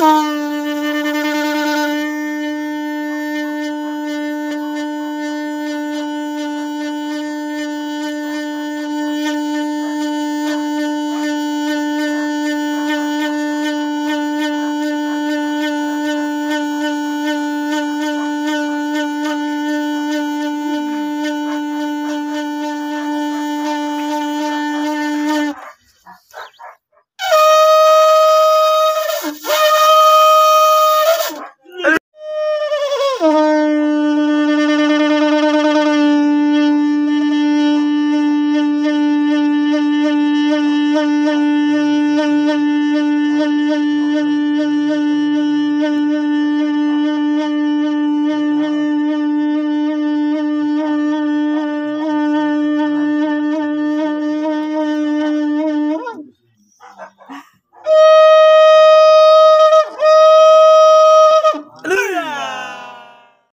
Bye.